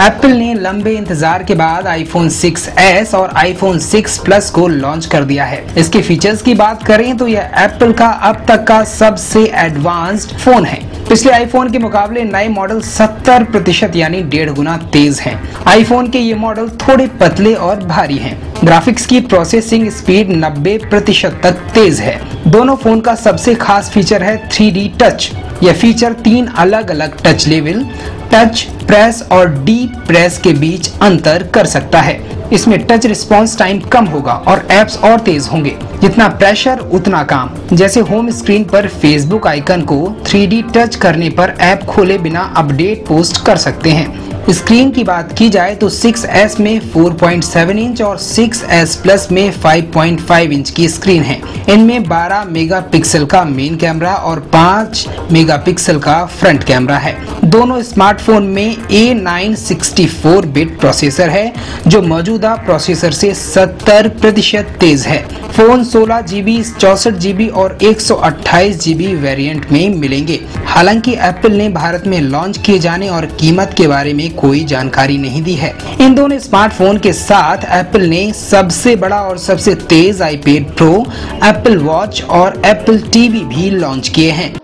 Apple ने लंबे इंतज़ार के बाद आईफोन 6s और आईफोन 6 प्लस को लॉन्च कर दिया है इसके फीचर्स की बात करें तो यह एप्पल का अब तक का सबसे एडवांस्ड फ़ोन है पिछले आईफोन के मुकाबले नए मॉडल 70 प्रतिशत यानी डेढ़ गुना तेज हैं। आईफोन के ये मॉडल थोड़े पतले और भारी हैं। ग्राफिक्स की प्रोसेसिंग स्पीड 90 प्रतिशत तक तेज है दोनों फ़ोन का सबसे खास फीचर है 3D टच यह फीचर तीन अलग अलग टच लेवल टच प्रेस और डीप प्रेस के बीच अंतर कर सकता है। इसमें टच रिस्पॉन्स टाइम कम होगा और एप्स और तेज होंगे। जितना प्रेशर, उतना काम। जैसे होम स्क्रीन पर फेसबुक आइकन को 3D टच करने पर ऐप खोले बिना अपडेट पोस्ट कर सकते हैं। स्क्रीन की बात की जाए तो 6s में 4.7 इंच और 6s प्लस में 5.5 इंच की स्क्रीन है। इनमें 12 मेगापिक्सल का मेन कैमरा और 5 मेगापिक्सल का फ्रंट कैमरा है। दोनों स्मार्टफ़ोन में A964 बिट प्रोसेसर है, जो मौजूदा प्रोसेसर से 70 प्रतिशत तेज है। फ़ोन सोलह जीबी, चौसठ जीबी और एक सौ जीबी वेरिएंट में मिलेंगे। हालाँकि एप्पल ने भारत में लॉन्च किए जाने और कीमत के बारे में कोई जानकारी नहीं दी है। इन दोनों स्मार्टफ़ोन के साथ एप्पल ने सबसे बड़ा और सबसे तेज आईपैड प्रो एप्पल वॉच और एप्पल टीवी भी लॉन्च किए हैं।